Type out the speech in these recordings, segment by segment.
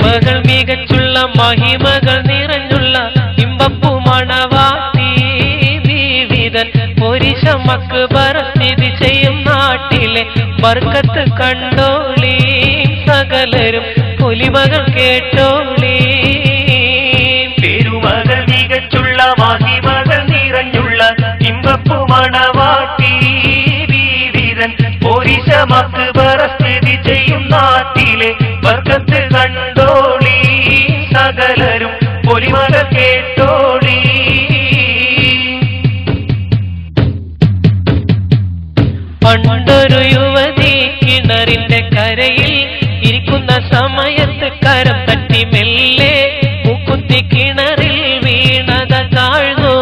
പെരുമകൾ മികച്ചുള്ള മഹിമകൾ നിറഞ്ഞുള്ള ഇമ്പപ്പു മണവാട്ടി വിവിധൻ പൊരിശമക്ക് സ്ഥിതി ചെയ്യും നാട്ടിലെ ബർക്കത്ത് കണ്ടോളി സകലരും പൊലിമകൾ കേട്ടോളി. പെരുമകൾ മികച്ചുള്ള മഹിമകൾ നിറഞ്ഞുള്ള ഇമ്പപ്പു മണവാട്ടി വീരൻ പോരിശമക്ക് സകലരും പൊലിമക കേട്ടോളി പണ്ടൊരു യുവതി കിണറിന്റെ കരയിൽ ഇരിക്കുന്ന സമയത്ത് കരം തട്ടി മെല്ലെ മുക്കുത്തി കിണറിൽ വീണത താഴ്ന്നു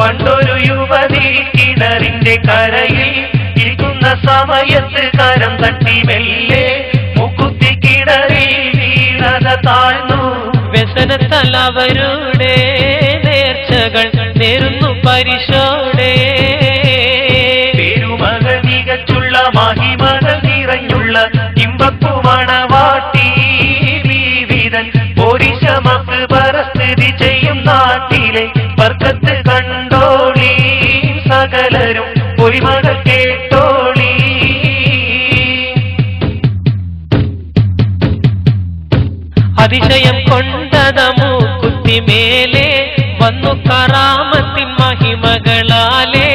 പണ്ടൊരു യുവതി കിണറിന്റെ കരയിൽ ഇരിക്കുന്ന സമയത്ത് കരം തട്ടി മെല്ലെ മുക്കുത്തി കിണറിൽ വീണത താഴ്ന്നു അവരുടെ നേർച്ചകൾ നേരുന്നു പരിശോടെ അതിശയം കൊണ്ടതമു കുത്തിമേലെ വന്നു കറാമത്തിൻ മഹിമകളാലെ.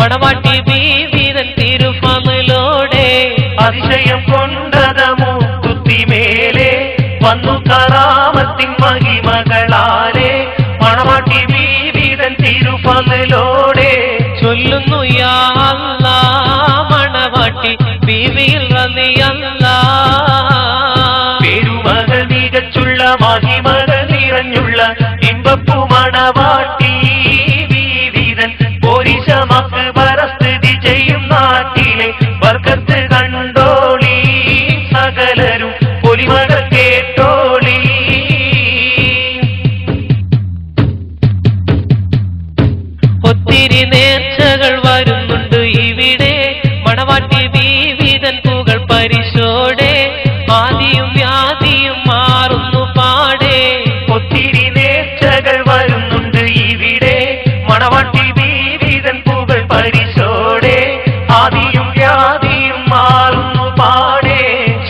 മണവാട്ടി ബീവിതൻ തിരുഫമലോടെ അതിശയം കൊണ്ടതമു കുത്തിമേലെ വന്നു കറാമത്തിൻ മഹിമകളാലെ. മണവാട്ടി വീവിതൻ തിരുപ്പമലോടെ. ചൊല്ലുന്നു യാ മണവാട്ടി ബീവിയിൽ മഹിമകൾ നിറഞ്ഞുള്ള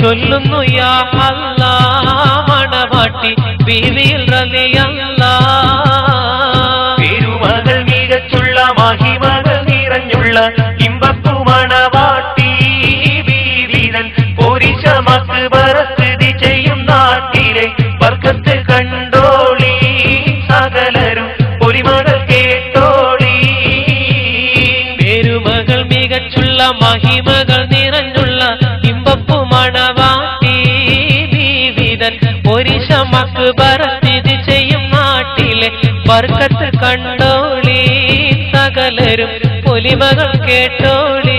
ചൊല്ലുന്നു യാ അല്ലാ മണവാട്ടി ബീവിയിൽ റലിയല്ല. പെരുമകൾ മികച്ചുള്ള മഹിമകൾ നിറഞ്ഞുള്ള ഇമ്പപ്പു മണവാട്ടി വീവിതൻ പോരിശമക്ക് പരസ്ഥിതി ചെയ്യും നാട്ടിലെ വർഗത്ത് കണ്ടോളി സകലരും പൊരിമകൾ കേട്ടോളി. പെരുമകൾ മികച്ചുള്ള മഹിമകൾ ഒരിശമക്ക് സ്ഥിതി ചെയ്യും നാട്ടിലെ. ബർക്കത്ത് കണ്ടോളി സകലരും പൊലിമകൾ കേട്ടോളി.